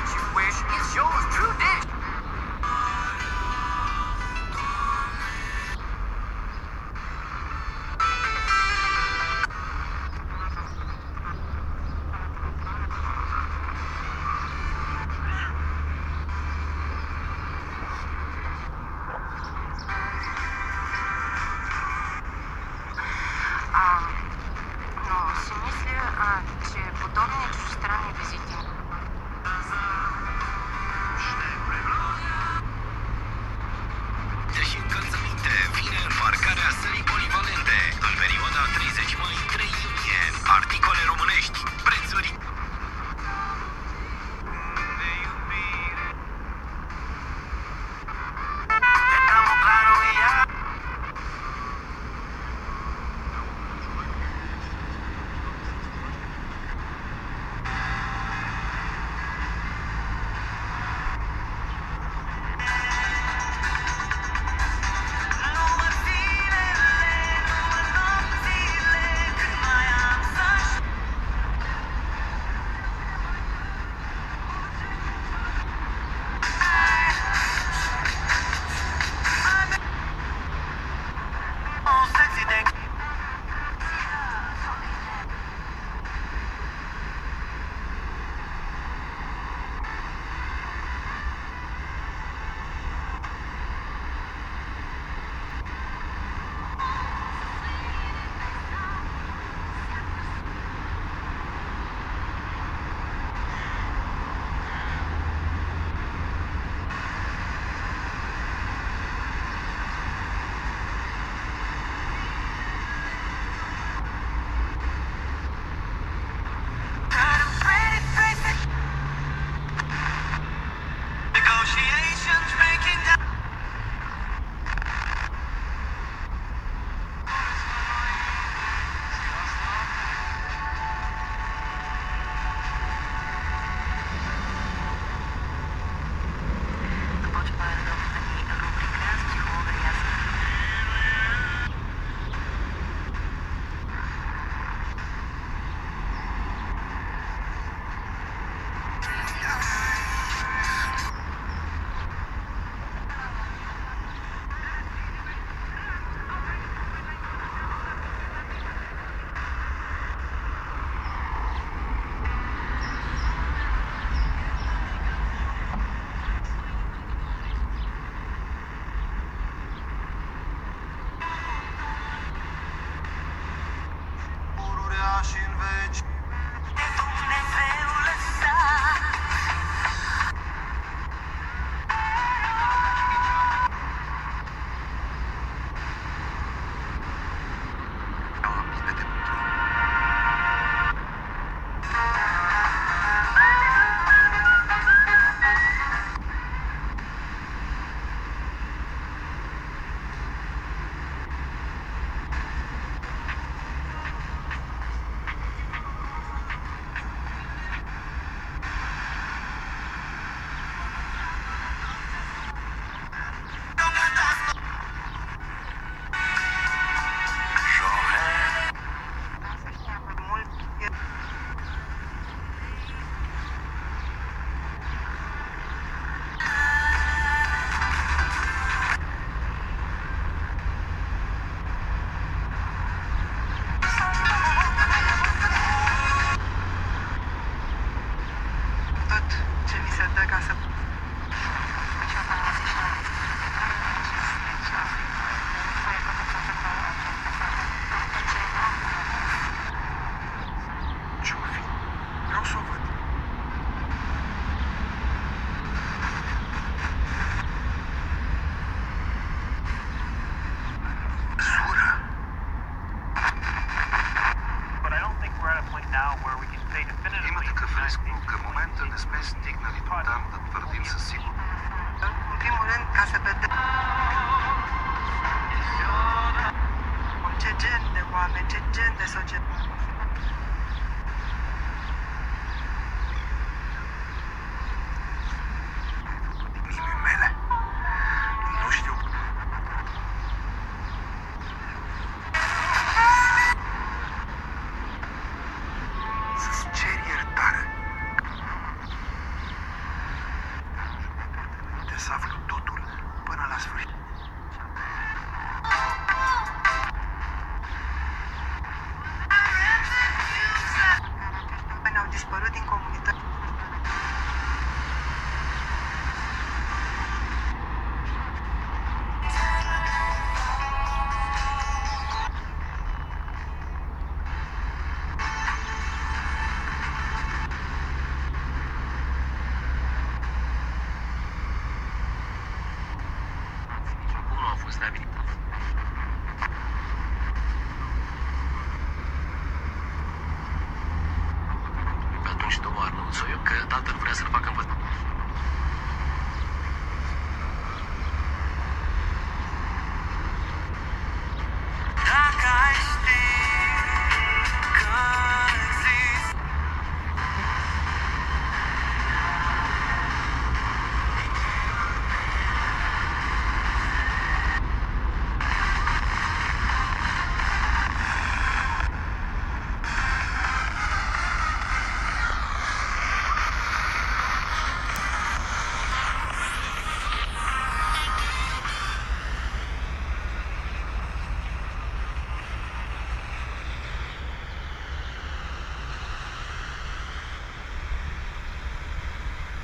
what you wish is yours. machine which argumente despre dignitatea tărdință, sigur. În primul rând, ca să vedem ce gen de oameni, ce gen de societate Atunci domnul Arnăud Soiu că tatăl vrea să-l facă învăț